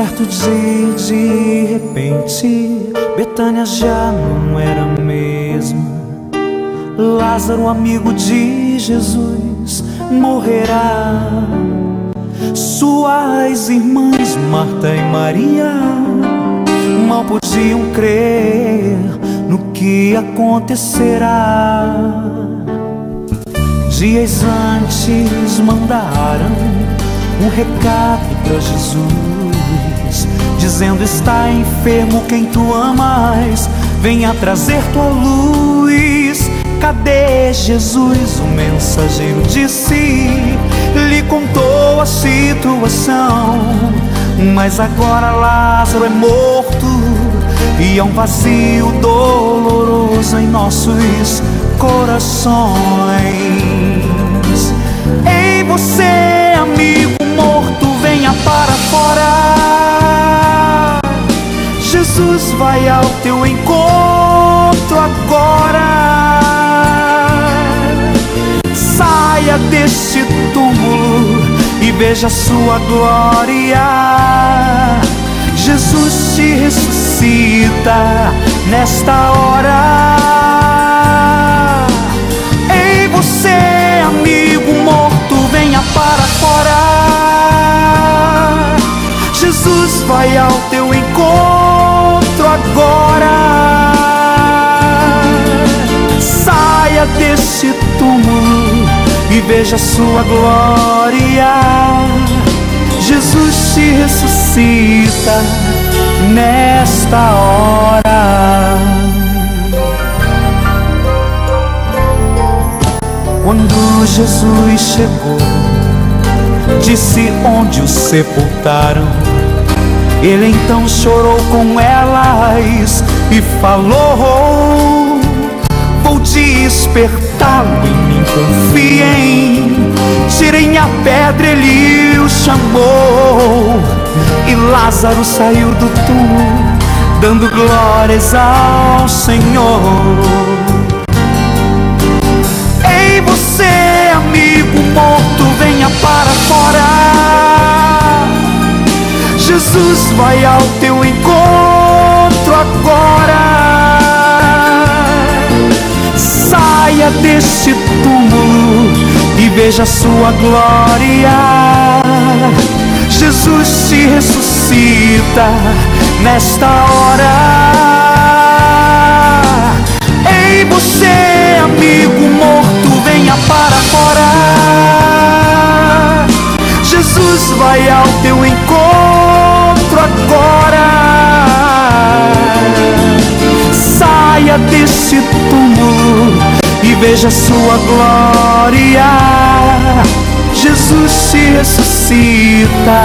Certo dia, de repente, Betânia já não era a mesma. Lázaro, amigo de Jesus, morrerá. Suas irmãs, Marta e Maria, mal podiam crer no que acontecerá. Dias antes mandaram um recado para Jesus, dizendo: Está enfermo quem tu amas, venha trazer tua luz. Cadê Jesus? O mensageiro disse, lhe contou a situação. Mas agora Lázaro é morto e há um vazio doloroso em nossos corações. Jesus vai ao teu encontro agora. Saia deste túmulo e veja sua glória. Jesus te ressuscita nesta hora. Ei, você, amigo morto, venha para fora. Jesus vai ao teu encontro Desse túmulo e veja sua glória. Jesus te ressuscita nesta hora. Quando Jesus chegou, disse onde o sepultaram. Ele então chorou com elas e falou: Vou mim, confiem. Tirem a pedra, ele o chamou. E Lázaro saiu do túmulo, dando glórias ao Senhor. Ei, você, amigo morto, venha para fora. Jesus vai ao teu encontro agora. Saia deste túmulo e veja sua glória. Jesus te ressuscita nesta hora. Ei, você, amigo morto, venha para fora. Jesus vai ao teu encontro veja sua glória. Jesus te ressuscita